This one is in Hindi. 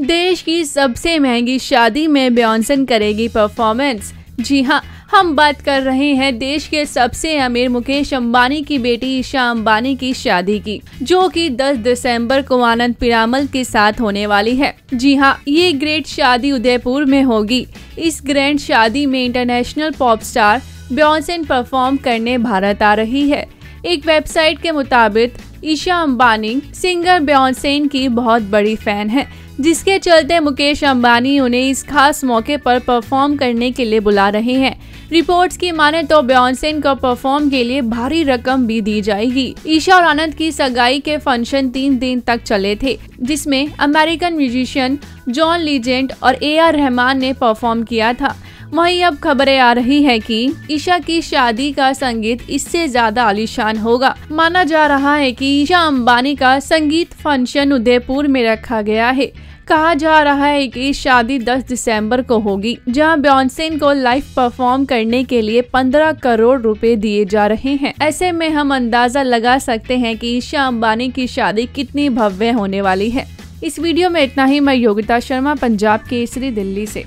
देश की सबसे महँगी शादी में ब्यॉन्सन करेगी परफॉर्मेंस जी हाँ हम बात कर रहे हैं देश के सबसे अमीर मुकेश अंबानी की बेटी ईशा अंबानी की शादी की, जो कि 10 दिसंबर को आनंद पिरामल के साथ होने वाली है। जी हाँ ये ग्रेट शादी उदयपुर में होगी। इस ग्रैंड शादी में international pop star Beyonce perform करने भारत आ रही है। एक वेबसाइट के मुताबिक ईशा अंबानी, सिंगर ब्यॉन्सेन की बहुत बड़ी फ़ैन है, जिसके चलते मुकेश अंबानी उन्हें इस खास मौके पर परफॉर्म करने के लिए बुला रहे हैं। रिपोर्ट्स की माने तो ब्यॉन्सेन को परफॉर्म के लिए भारी रकम भी दी जाएगी। ईशा और आनंद की सगाई के फ़ंक्शन तीन दिन तक चले थे, जिसमें अमेरिकन म्यूजिशियन जॉन लीजेंड और ए आर रहमान ने परफॉर्म किया था। वहीं अब खबरें आ रही है कि ईशा की शादी का संगीत इससे ज़्यादा आलिशान होगा। माना जा रहा है कि ईशा अंबानी का संगीत फ़ंक्शन उदयपुर में रखा गया है। कहा जा रहा है कि शादी 10 दिसंबर को होगी, जहाँ ब्यॉन्सेन को लाइव परफॉर्म करने के लिए 15 करोड़ रुपए दिए जा रहे हैं। ऐसे में हम अंदाज़ा लगा सकते हैं कि ईशा अंबानी की शादी कितनी भव्य होने वाली है। इस वीडियो में इतना ही। मैं योगिता शर्मा, पंजाब केसरी, दिल्ली से।